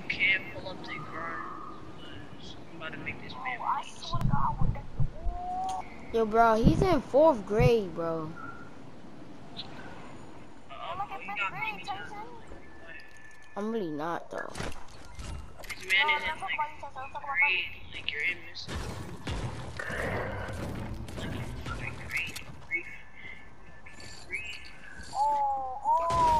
you can't pull up to grind. I'm about to make this man. Oh, I swear to God, I would deck the Yo, bro, he's in fourth grade, bro. Uh, I'm like well, in you fifth got grade. I'm really not though. This man I'm is in like about you, Tyson. I'm talking about grade, like you're in this. Like grade, grade, grade. Oh, oh,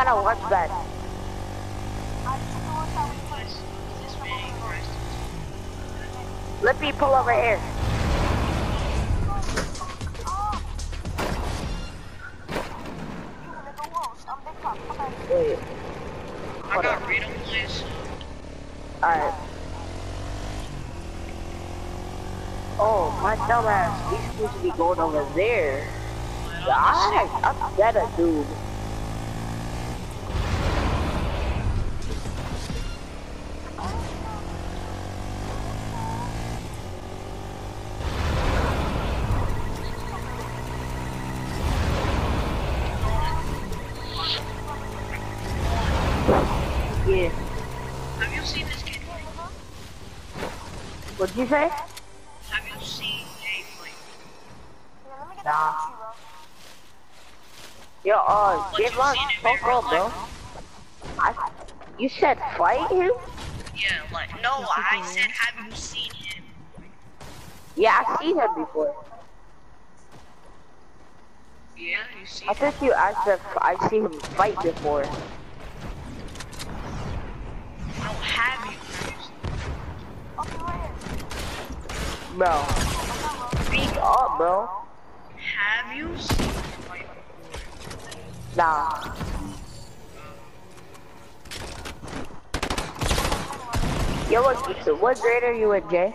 You nigga Wolves. I'm Big Pop. Come back. Wait. I got on. Rito place. Alright. Oh, my dumb ass. He's supposed to be going over there. I, I'm better, dude. You say? Have you seen Jay play? Yeah, let me get Nah. Yo, uh, What give you us so in cool, real bro. I, you said fight him? Yeah, like, no, I said, have you seen him? Yeah, I've seen him before. Yeah, you see I think you asked if I've seen him fight before. No, have you? Okay, right here. Bro, speak up, bro. Have you seen before? Nah. Yo, what, so what grade are you in, Jay?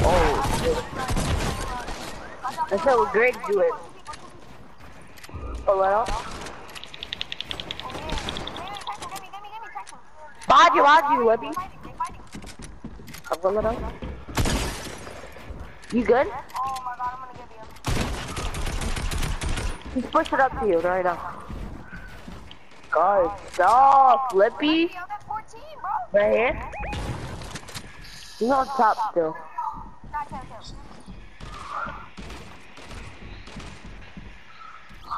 Oh, I said what grade you in? Oh, what Behind you, behind you, Webby. I'm going up. You good? Oh my god, I'm gonna give you. He's pushing up to you right now. God, stop, Flippy. I'm at 14, bro. Right here. He's on top still. Nah, kill, kill.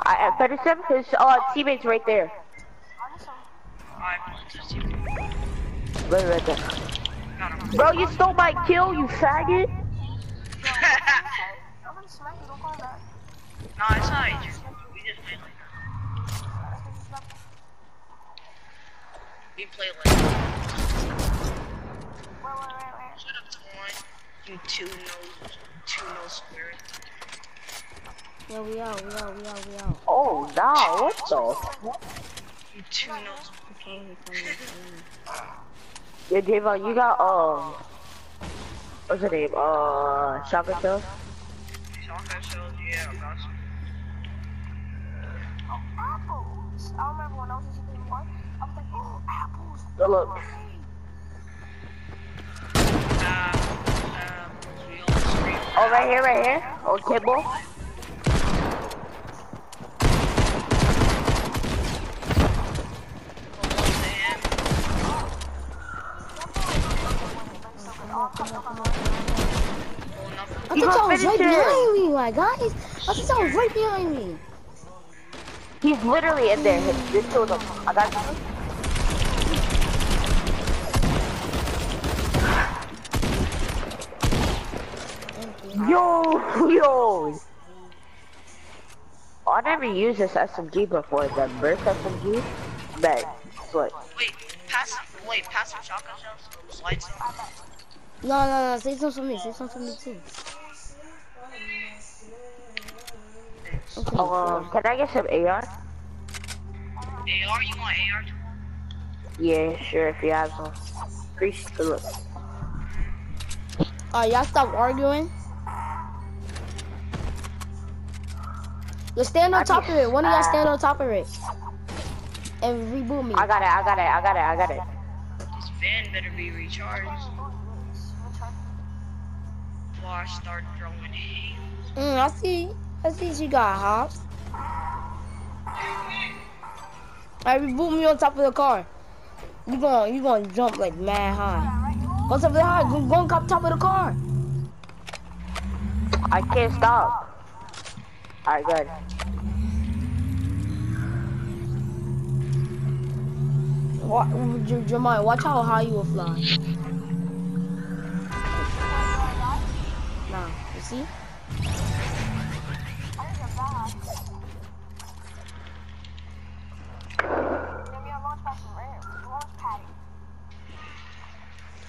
I at 37, his uh, teammate's right there. Right, right there. Bro, you stole my kill, you faggot. I'm gonna smack you, don't call me back. no, it's alright, Jay. We just play like that. You. We play like that. Wait, wait, wait, wait. Shut up, Torn. You two nose, two nose square. Yeah, we out, we out, we out, we out. Oh, nah, what the? You two nose. Yeah, Javon, you got, um, what's her name? Uh, shotgun shells? Shotgun shells, yeah, I got some. Oh, apples. I remember when I was in Super One. I was like, oh, apples. Good look. Uh, um, we. Oh, right here, right here. Oh, Kibble. on, come on, come on, come on. Pulling up. I You thought y'all gonna was right behind me, my guys. I thought y'all was right behind me. He's literally in there. Just killed him. I got you. Thank you. Yo, yo. Oh, I never used this SMG before. The burst SMG. Bet. What? Wait, pass. Wait, pass some shotgun shells. Slides. No, no, no. Say something for me. Say something for me too. Okay. Oh, um, can I get some AR? AR, you want AR? too? Yeah, sure. If you have some. Appreciate it. Uh, y'all stop arguing. Let's stand on I top of just- it. One of y'all stand on top of it. And reboot me. I got it. I got it. I got it. I got it. This van better be recharged. Before I start throwing hay. Mm, I see. I see she got hops. Alright, reboot me on top of the car. You gonna you gonna jump like mad high. Go top of the high. Go, go on top of the car. I can't stop. Alright, good. J- Jeremiah, watch how high you will fly. Nah, you see?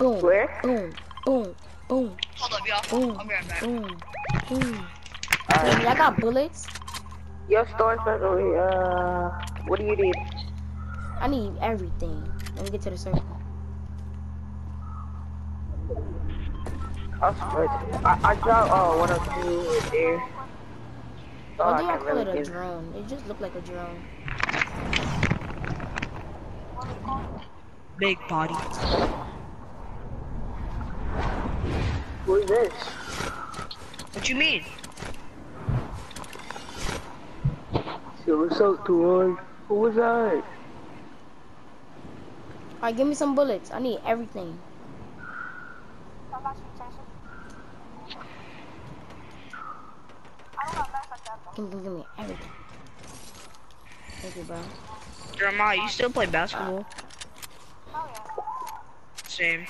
Boom. Where? Boom. Boom. Boom. Hold up, y'all. Boom. I'll be right back. Boom. Boom. Alright. Hey, I got bullets. Yo, store special. Uh, what do you need? I need everything. Let me get to the circle. I'll split. I, I dropped, oh, 102 right there. Oh, Why I do y'all can't call it a give- drone? It just looked like a drone. Big body. Who is this? What you mean? Yo, what's up, Tuan? Who was that? Alright, give me some bullets. I need everything. Give me, give me everything. Thank you, bro. Jeremiah, you still play basketball? Oh, yeah. Same.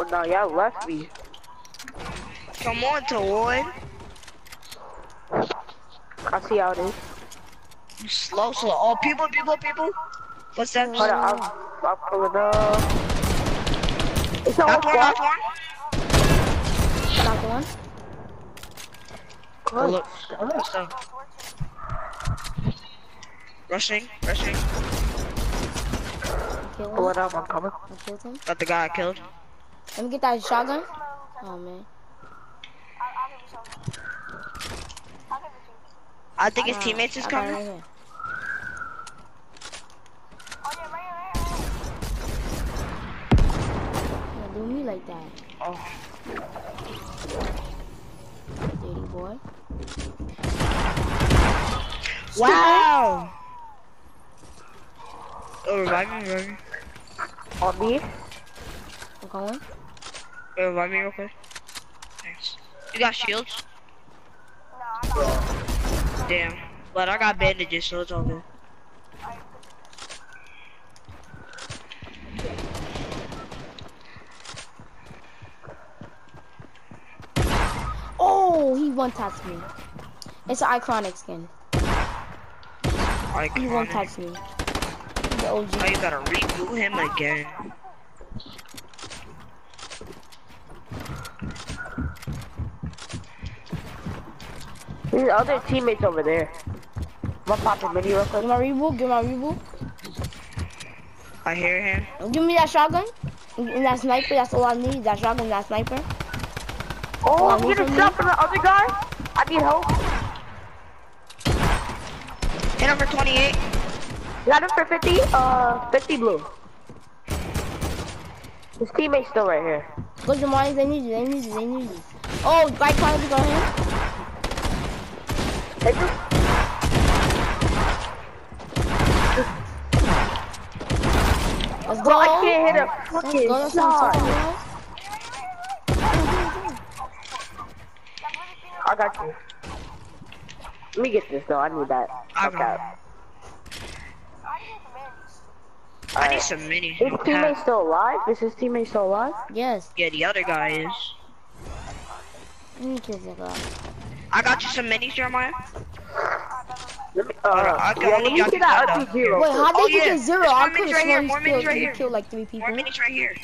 Oh, no, y'all left me. Come on, Toy. I see how it is. Slow, slow. Oh, people, people, people. What's that? Hold on, I'm, I'm pulling up. It's all Knocked one, knocked squad. one. Stop the one. Oh, look. What's up? Rushing, rushing. Kill him. Pulling up, I'm coming. I killed. Got the guy I killed. Let me get that shotgun. Oh man. I I give a shotgun. I think the teammates. I think his Ah, teammates is I got it coming. right here. Don't do me like that, Oh, dirty boy. wow. Oh, revive me. On me? I'm going. Uh, oh, revive me real quick. Thanks. You got shields? Damn. But I got bandages, so it's all good. Oh, he one taps me. It's an iconic skin. Alright, He one on. taps me. The OG. Oh, you gotta reboot him again. There's other teammates over there. I'm gonna pop a mini real quick. Give my reboot. Give my reboot. I hear him. Give me that shotgun. And that sniper. That's all I need. That shotgun. That sniper. Oh, I'm move getting shot from the other guy. I need help. Hit him for 28. Got him for 50, uh, 50 blue. His teammate's still right here. Go to mines. They need you. They need you. They need you. Oh, right trying to go him. Hit. Let's Bro, go. Oh, I can't hit a oh, Let's fucking go. I'm shot. I got you. Let me get this though. I need that. I Okay. got I need some minis. Is teammate still alive? Is his teammate still alive? Yes. Yeah, the other guy is. Let me kill that guy. I got you some minis, Jeremiah. Let me, I uh, can yeah, only let me got get the that gun, RPG though. real Wait, quick. how Oh, did you yeah. get zero? There's I more could minis have right sworn here, you killed, right you killed like three people. More minis right here.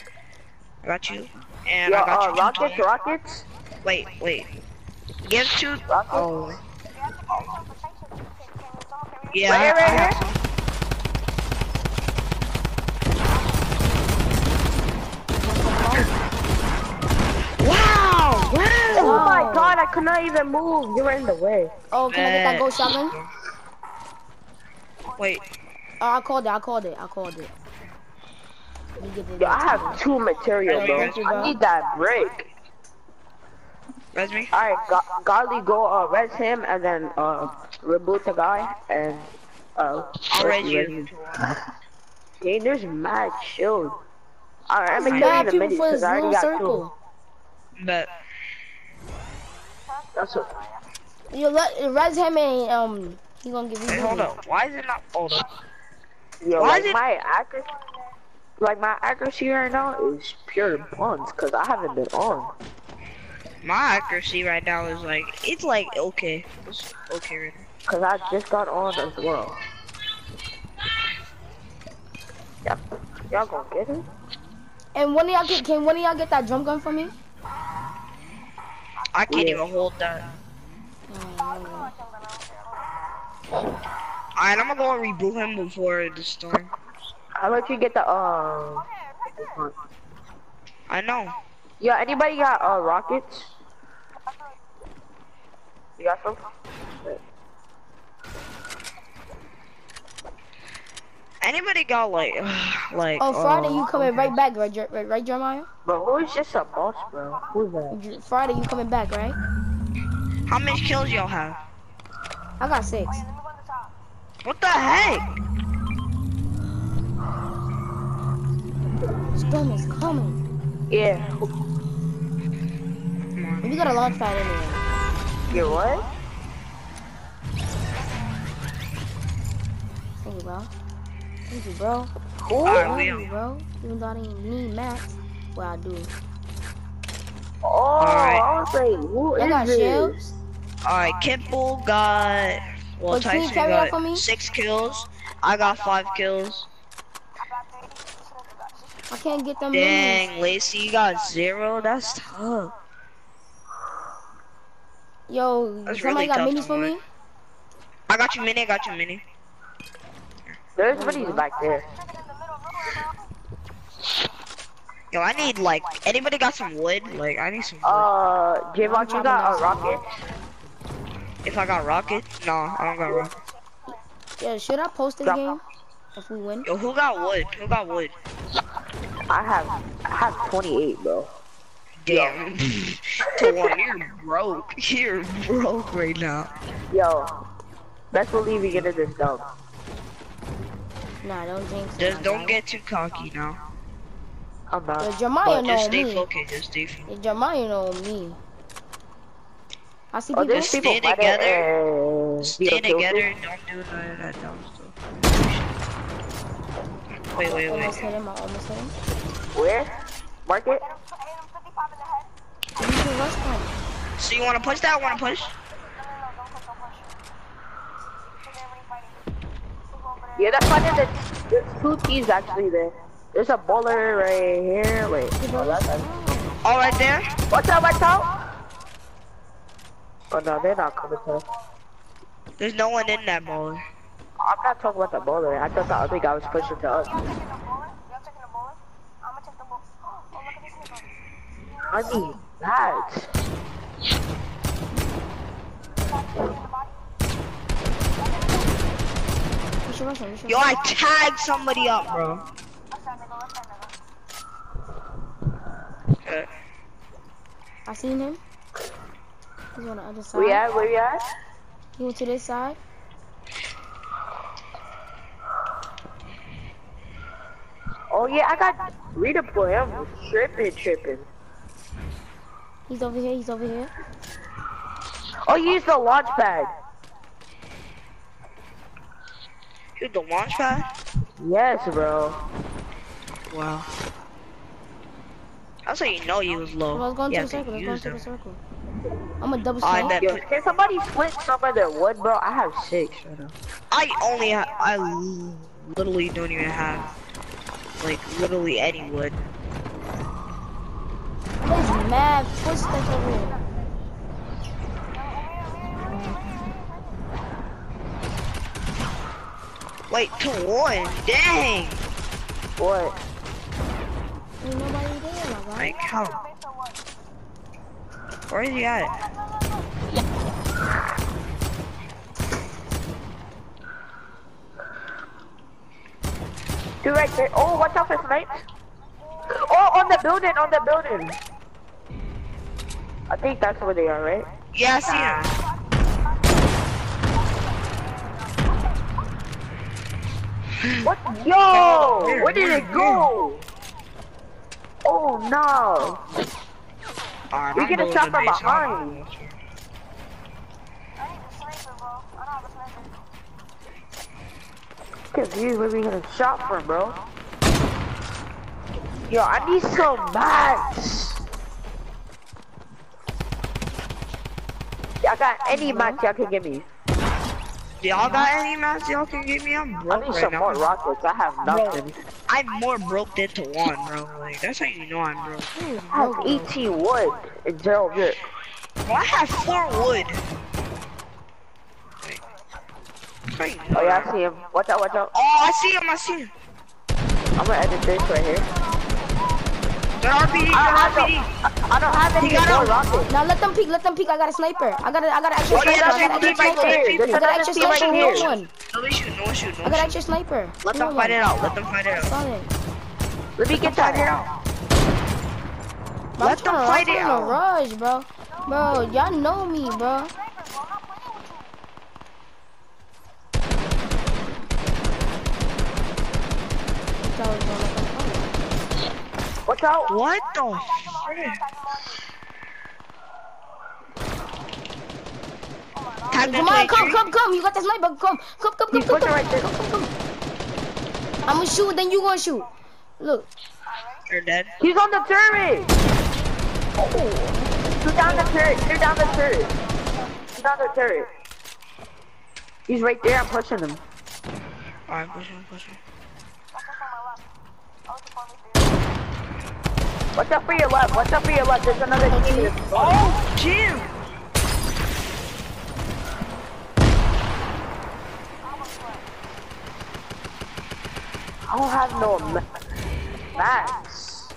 I got you. And Yo, I got uh, you. rockets, rockets, Wait, wait. Give two. rockets. Oh. Yeah. Right here, I- I right have here. some. Wow! Wow! Oh my Wow. God, I could not even move. You were in the way. Oh, can I get that ghost shotgun? Wait, Oh, I called it. I called it. I called it. Let me get the Yo, I have two material, bro. I need that brick. that's me. Alright, Go Godly go uh res him and then uh reboot the guy and uh I'll res res you. Hey, there's mad shield. Alright, I'm gonna Bad kill you in people a minute this because I already little got circle. But two. That's what. You let it res him and um, he gonna give you. wait, hold booty. up. Why is it not? Hold up. Yo, Why like is it- my accuracy, like my accuracy right now is pure puns because I haven't been on. My accuracy right now is like it's like okay. It's okay right now. Cause I just got on as well. Yeah, y'all gonna get it? And when y'all get, can one of y'all get that drum gun for me? I can't Yeah. even hold that. Oh, Alright, I'm gonna go and reboot him before the storm. I'll let you get the um. I know. Yeah, anybody got uh rockets? You got some? Anybody got like, like? oh Friday, uh, you coming right back, right, Jer- right, right, Jeremiah? But who is just a boss, bro? Who's that? Friday, you coming back, right? How many kills y'all have? I got six. What the heck? Storm is coming. Yeah. Come on. We got a launch pad anyway. Yeah, what? Thank you, bro. Thank you, bro. Who? Alright, Thank we you, on. bro. Even though I didn't need max, well I do. Oh, Alright. I was like, who Y'all is got this? shields? Alright, Kitbull got. Well, Wait, can you Tyson carry that for got me? six kills. I got five kills. I can't get them minis. Dang, Lacey, you got zero. That's tough. Yo, That's somebody really got tough minis to for me? I got you mini. I got you mini. There's somebody's back there. Yo, I need like anybody got some wood? Like I need some wood. Uh, Javon, you got a rocket? if I got rocket, no, I don't got rocket. Yeah, should I post this Drop game? If we win? Yo, who got wood? Who got wood? I have, I have 28, bro. Damn. Torn, you're broke. You're broke right now. Yo, best believe we get in this dub. Nah, don't jinx it. Just don't guy. get too cocky now. I'm Yo, not. Jeremiah Just know stay me. focused. Just stay focused. Yeah, Jeremiah know me. I see Oh, people. there's Stay people fighting together. and Stay be a together. Don't do none of that dumb stuff. Wait, wait, wait. Almost wait. hit him. I almost hit him. Where? Market? You can rush him. So you wanna push that? Wanna push? Yeah, that's funny that there's two teams actually there. There's a bowler right here. Wait. Oh, that's All right there. What's out, watch out! Oh no, they're not coming to us. There's no one in that bowler. I'm not talking about the bowler. I thought the other guy was pushing to us. I need that. We should rush him. We should Yo, I tagged somebody up, bro. Him. I seen him. He's on the other side. Where you at? Where you at? He went to this side. Oh yeah, I got redeploy. I'm tripping, tripping. He's over here. He's over here. Oh, use the launch pad. Shoot the launch pad? Yes, bro. Wow. That's how you know you was low. Let's go into You a to circle. Let's go use into a circle. I'm a double oh, I snipe. Yo, can somebody split some of their wood, bro? I have six. I only have, I literally don't even have, like, literally any wood. There's mad footsteps over here. Wait, to one, dang! What? Ain't nobody there, my guy. Like, how, where is he at? Two right there. Oh, watch out for snipes. Oh, on the building, on the building. I think that's where they are, right? Yeah, I see him. What? Yo! Where did it go? Oh no! Alright, We get a shot from behind. I need a sniper, bro. I don't have a sniper. Confused where we get a shot from, bro. Yo, I need some mats. Y'all got any mats y'all can give me? Y'all got any mats y'all can give me? I'm I broke need right some now. more rockets. I have nothing. I'm more broke than to one, bro. Like, that's how you know I'm broke. I have 18 wood and zero grit. Well, I have four wood. Wait. That's how you know Oh yeah, I see him. Watch out, watch out. Oh, I see him, I see him. I'm gonna edit this right here. The RPD, the I don't have RPD. I don't have any more rockets. Now let them peek. Let them peek. I got a sniper. I got a. I got an extra Oh, sniper. I got an extra sniper. I. No one. No, shoot, no shoot, I got an extra sniper. Let them fight it out, let them fight it out. Let me get that. out. Let them fight it out. rush, bro. Bro, y'all know me, bro. That was gonna let them fight. Watch out. What the frick? Captain Come on, come, come, come. You got the sniper. Come, come, come, come, He's come, pushing come. right there. I'm gonna shoot, then you gonna shoot. Look. You're dead. He's on the turret. Oh. Shoot down the turret. Shoot down the turret. Shoot down the turret. He's right there. I'm pushing him. Alright, push him, push him. That's just on my left. I was the funny thing. Watch up for your left. What's up for your left. There's another team. here. Oh, Jim! I don't have no ma- max.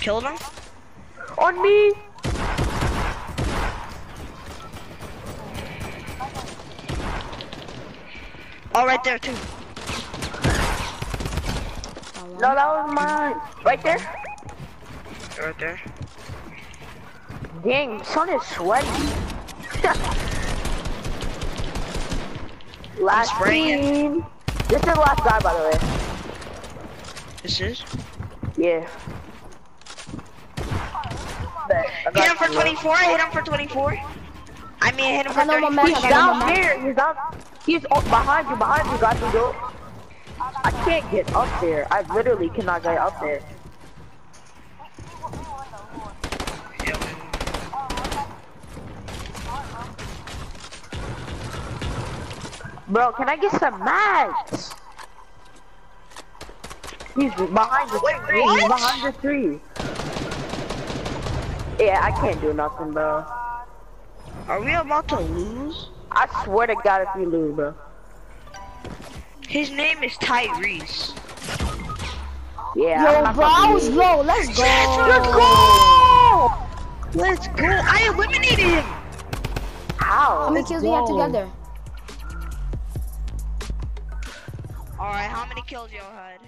Killed him? On me. All right there, too. No, that was mine. Right there. Right there. Dang, son is sweaty. last spraying. team. This is the last guy, by the way. This is? Yeah. Hit him for 24, hit him for 24. I mean, hit him for got no 34. He's I no down more match. there. He's down. He's oh, behind you. Behind you, got you, dude. I can't get up there. I literally cannot get up there. Bro, can I get some mats? He's behind the Wait, tree. He's behind the tree. Yeah, I can't do nothing, bro. Are we about to lose? I swear to God, if we lose, bro. His name is Tyrese. Yeah. Yo, I'm not bro, I was low. Let's go. Let's go! Let's go! I eliminated him! How? How many kills we had together? Alright, how many kills y'all had?